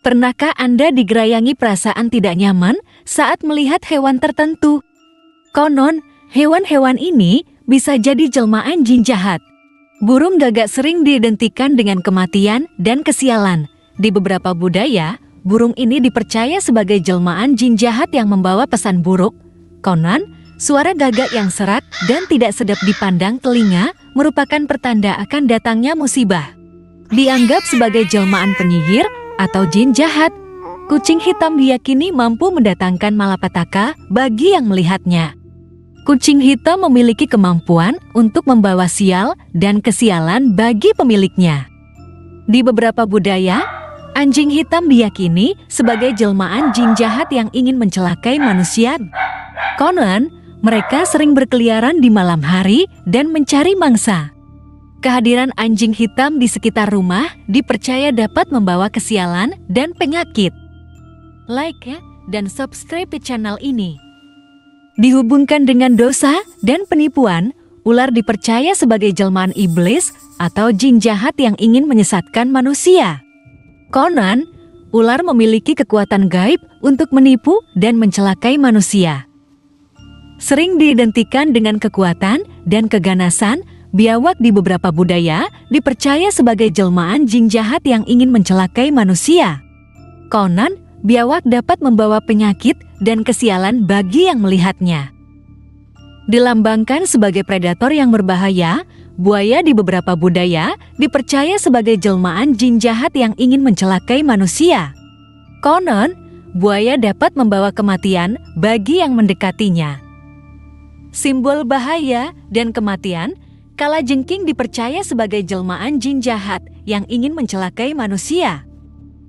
Pernahkah Anda digerayangi perasaan tidak nyaman saat melihat hewan tertentu? Konon, hewan-hewan ini bisa jadi jelmaan jin jahat. Burung gagak sering diidentikan dengan kematian dan kesialan. Di beberapa budaya, burung ini dipercaya sebagai jelmaan jin jahat yang membawa pesan buruk. Konon, suara gagak yang serak dan tidak sedap dipandang telinga merupakan pertanda akan datangnya musibah. Dianggap sebagai jelmaan penyihir atau jin jahat, kucing hitam diyakini mampu mendatangkan malapetaka bagi yang melihatnya. Kucing hitam memiliki kemampuan untuk membawa sial dan kesialan bagi pemiliknya. Di beberapa budaya, anjing hitam diyakini sebagai jelmaan jin jahat yang ingin mencelakai manusia. Konon, mereka sering berkeliaran di malam hari dan mencari mangsa. Kehadiran anjing hitam di sekitar rumah dipercaya dapat membawa kesialan dan penyakit. Like ya, dan subscribe channel ini. Dihubungkan dengan dosa dan penipuan, ular dipercaya sebagai jelmaan iblis atau jin jahat yang ingin menyesatkan manusia. Konon, ular memiliki kekuatan gaib untuk menipu dan mencelakai manusia. Sering diidentikan dengan kekuatan dan keganasan Biawak di beberapa budaya dipercaya sebagai jelmaan jin jahat yang ingin mencelakai manusia. Konon, biawak dapat membawa penyakit dan kesialan bagi yang melihatnya. Dilambangkan sebagai predator yang berbahaya, buaya di beberapa budaya dipercaya sebagai jelmaan jin jahat yang ingin mencelakai manusia. Konon, buaya dapat membawa kematian bagi yang mendekatinya. Simbol bahaya dan kematian Kala jengking dipercaya sebagai jelmaan jin jahat yang ingin mencelakai manusia.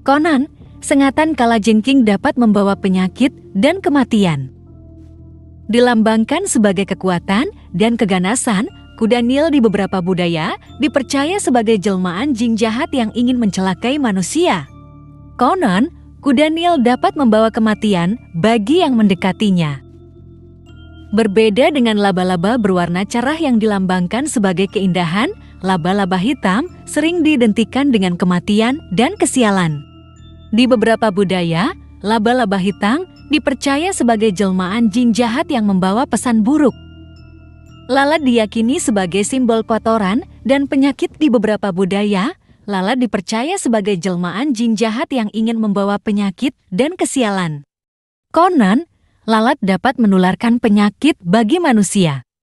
Konon, sengatan kala jengking dapat membawa penyakit dan kematian. Dilambangkan sebagai kekuatan dan keganasan, kuda Nil di beberapa budaya dipercaya sebagai jelmaan jin jahat yang ingin mencelakai manusia. Konon, kuda Nil dapat membawa kematian bagi yang mendekatinya. Berbeda dengan laba-laba berwarna cerah yang dilambangkan sebagai keindahan, laba-laba hitam sering diidentikan dengan kematian dan kesialan. Di beberapa budaya, laba-laba hitam dipercaya sebagai jelmaan jin jahat yang membawa pesan buruk. Lalat diyakini sebagai simbol kotoran dan penyakit di beberapa budaya. Lalat dipercaya sebagai jelmaan jin jahat yang ingin membawa penyakit dan kesialan. Konon, lalat dapat menularkan penyakit bagi manusia.